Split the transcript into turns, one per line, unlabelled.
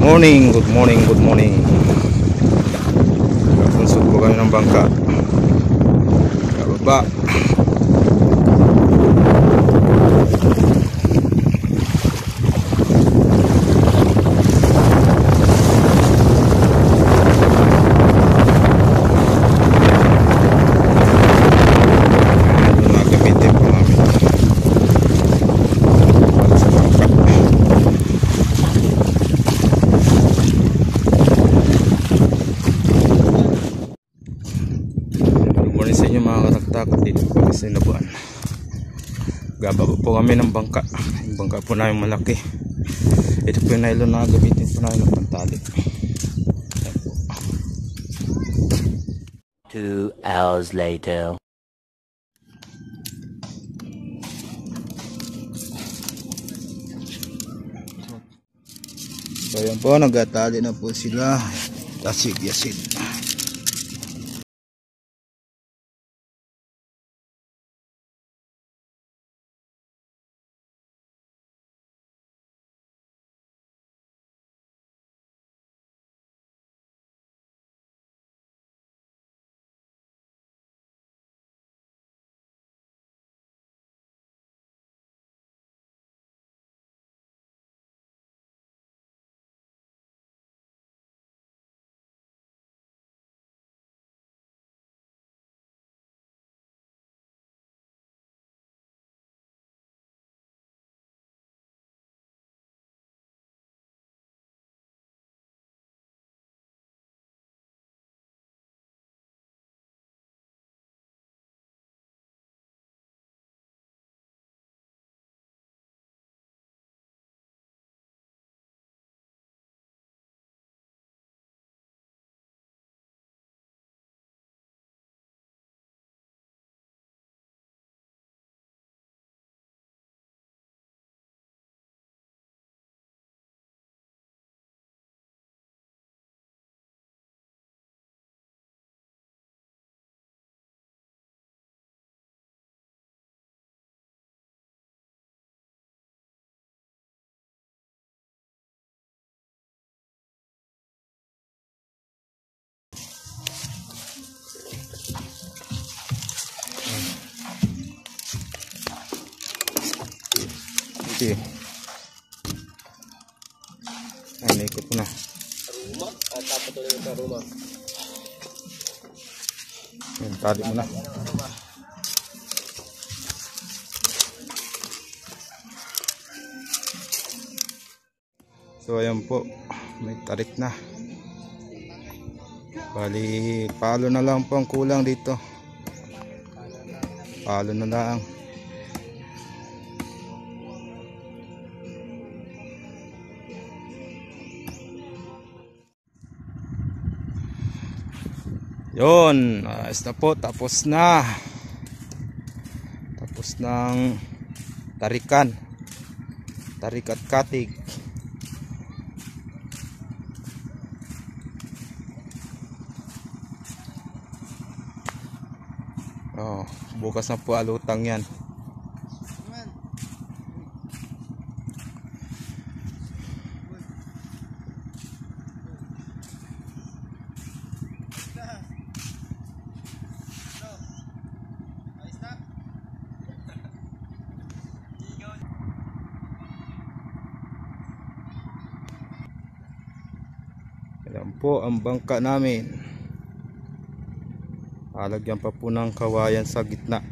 morning, good morning, good morning. Kapunsog po kami ng bangka. Kababa. Ito na gamitin po namin. Para sa bangka. Good morning sa kataktak dito po sa Inabuan. Gababa po kami ng bangka. Yung bangka po namin malaki. Ito po yung nylon na gamitin po namin ng pantali. Ayan po.
Two hours later.
So ayan po, nagatali na po sila. Tasig yasid. Sige. Ay, naikot ko na.
Ruma at dapat ulit sa Ruma.
Yan, tali mo na. So ayan po, may tarik na. Bali, palo na lang po ang kulang dito. Palo na lang. Yon, ayos na po, tapos na. Tapos ng tarikan. Tarik at katig. Oh, bukas na po alutang yan. Ayan po ang bangka namin. Alagyan pa po ng kawayan sa gitna.